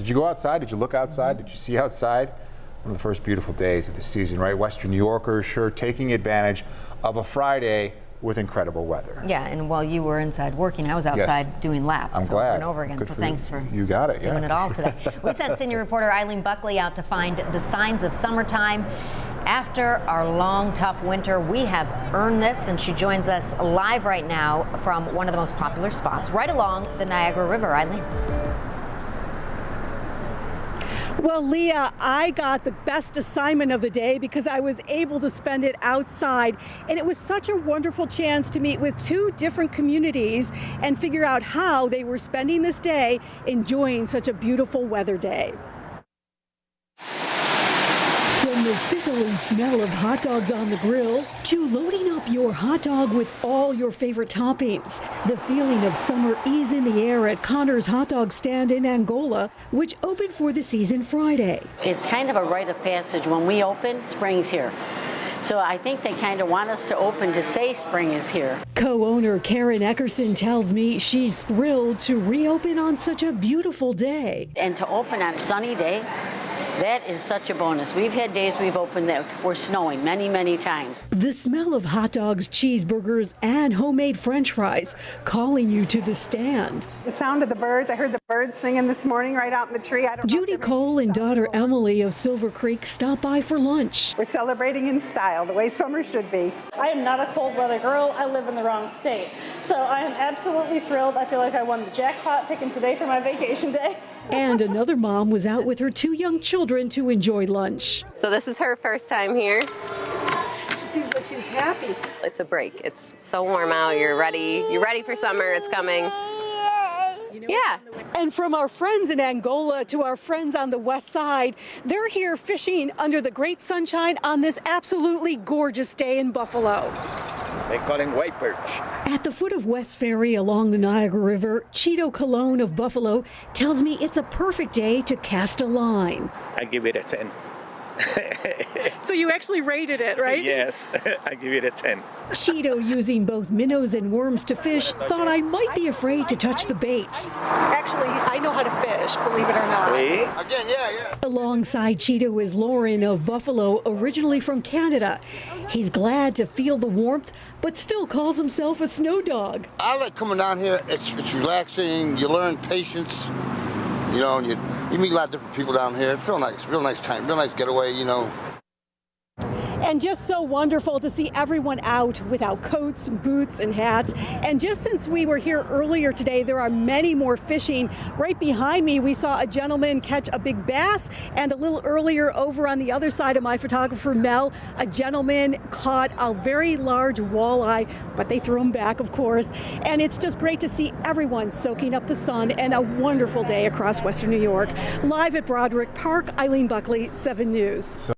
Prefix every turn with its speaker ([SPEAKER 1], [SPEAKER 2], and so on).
[SPEAKER 1] Did you go outside? Did you look outside? Did you see outside? One of the first beautiful days of the season, right? Western New Yorkers sure taking advantage of a Friday with incredible weather.
[SPEAKER 2] Yeah, and while you were inside working, I was outside
[SPEAKER 1] Yes.
[SPEAKER 2] doing laps
[SPEAKER 1] I'm
[SPEAKER 2] over
[SPEAKER 1] glad.
[SPEAKER 2] and over again.
[SPEAKER 1] Good
[SPEAKER 2] so
[SPEAKER 1] for
[SPEAKER 2] thanks for
[SPEAKER 1] You got it, yeah.
[SPEAKER 2] doing it all today. we sent senior reporter Eileen Buckley out to find the signs of summertime. After our long, tough winter, we have earned this, and she joins us live right now from one of the most popular spots right along the Niagara River. Eileen.
[SPEAKER 3] Well, Leah, I got the best assignment of the day because I was able to spend it outside. And it was such a wonderful chance to meet with two different communities and figure out how they were spending this day enjoying such a beautiful weather day. The sizzling smell of hot dogs on the grill to loading up your hot dog with all your favorite toppings, the feeling of summer is in the air at Connor's Hot Dog Stand in Angola, which opened for the season Friday.
[SPEAKER 4] It's kind of a rite of passage. When we open, spring's here. So I think they kind of want us to open to say spring is here.
[SPEAKER 3] Co owner Karen Eckerson tells me she's thrilled to reopen on such a beautiful day.
[SPEAKER 4] And to open on a sunny day, that is such a bonus. We've had days we've opened that were snowing many, many times.
[SPEAKER 3] The smell of hot dogs, cheeseburgers, and homemade french fries calling you to the stand.
[SPEAKER 5] The sound of the birds. I heard the birds singing this morning right out in the tree. I don't know
[SPEAKER 3] Judy
[SPEAKER 5] they're
[SPEAKER 3] Cole and daughter
[SPEAKER 5] sound.
[SPEAKER 3] Emily of Silver Creek stop by for lunch.
[SPEAKER 5] We're celebrating in style, the way summer should be.
[SPEAKER 6] I am not a cold weather girl. I live in the wrong state. So I am absolutely thrilled. I feel like I won the jackpot picking today for my vacation day.
[SPEAKER 3] And another mom was out with her two young children to enjoy lunch.
[SPEAKER 7] So this is her first time here.
[SPEAKER 3] She seems like she's happy.
[SPEAKER 7] It's a break. It's so warm out. You're ready. You're ready for summer. It's coming. Yeah.
[SPEAKER 3] And from our friends in Angola to our friends on the west side, they're here fishing under the great sunshine on this absolutely gorgeous day in Buffalo.
[SPEAKER 8] They call him white perch.
[SPEAKER 3] At the foot of West Ferry along the Niagara River, Cheeto Cologne of Buffalo tells me it's a perfect day to cast a line.
[SPEAKER 8] I give it a 10.
[SPEAKER 3] So you actually rated it, right?
[SPEAKER 8] Yes, I give it a 10.
[SPEAKER 3] Cheeto, using both minnows and worms to fish, thought I might be afraid to touch the baits. Actually, I know how to fish, believe it or not.
[SPEAKER 8] See?
[SPEAKER 1] Again, yeah, yeah.
[SPEAKER 3] Alongside Cheeto is Lauren of Buffalo, originally from Canada. He's glad to feel the warmth, but still calls himself a snow dog.
[SPEAKER 9] I like coming down here. It's, it's relaxing. You learn patience. You know, and you, you meet a lot of different people down here. It's real nice, real nice time, real nice getaway, you know.
[SPEAKER 3] And just so wonderful to see everyone out without coats, boots, and hats. And just since we were here earlier today, there are many more fishing. Right behind me, we saw a gentleman catch a big bass, and a little earlier over on the other side of my photographer Mel, a gentleman caught a very large walleye, but they threw him back, of course. And it's just great to see everyone soaking up the sun and a wonderful day across Western New York. Live at Broderick Park, Eileen Buckley, 7 News.